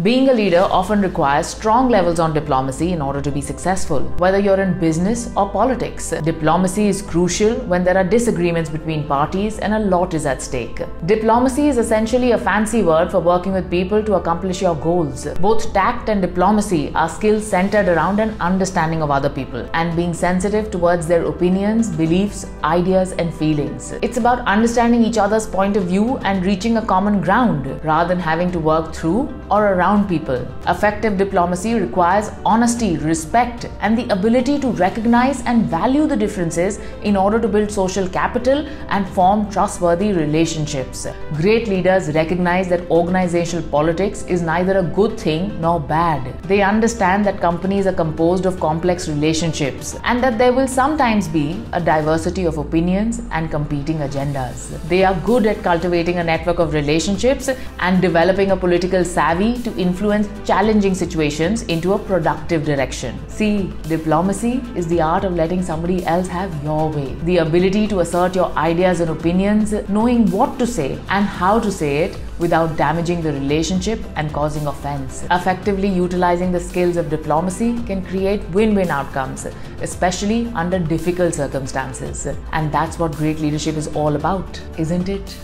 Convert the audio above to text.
Being a leader often requires strong levels on diplomacy in order to be successful. Whether you're in business or politics, diplomacy is crucial when there are disagreements between parties and a lot is at stake. Diplomacy is essentially a fancy word for working with people to accomplish your goals. Both tact and diplomacy are skills centered around an understanding of other people and being sensitive towards their opinions, beliefs, ideas, and feelings. It's about understanding each other's point of view and reaching a common ground rather than having to work through or around around people. Effective diplomacy requires honesty, respect, and the ability to recognize and value the differences in order to build social capital and form trustworthy relationships. Great leaders recognize that organizational politics is neither a good thing nor bad. They understand that companies are composed of complex relationships and that there will sometimes be a diversity of opinions and competing agendas. They are good at cultivating a network of relationships and developing a political savvy to influence challenging situations into a productive direction. See, diplomacy is the art of letting somebody else have your way. The ability to assert your ideas and opinions, knowing what to say and how to say it without damaging the relationship and causing offense. Effectively utilizing the skills of diplomacy can create win win outcomes, especially under difficult circumstances. And that's what great leadership is all about, isn't it?